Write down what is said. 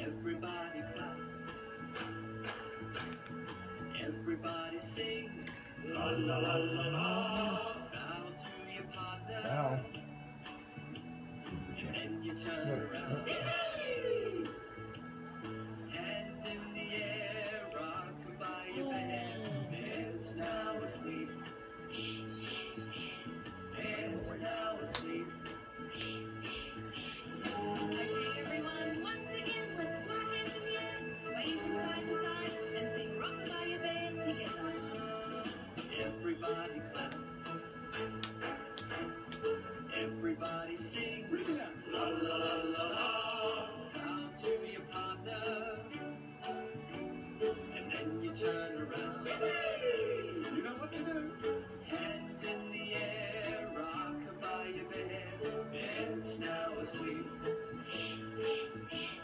Everybody clap. Everybody sing. La la la la la. Bow to your partner. And you turn around. sleep. Shh, shh, shh.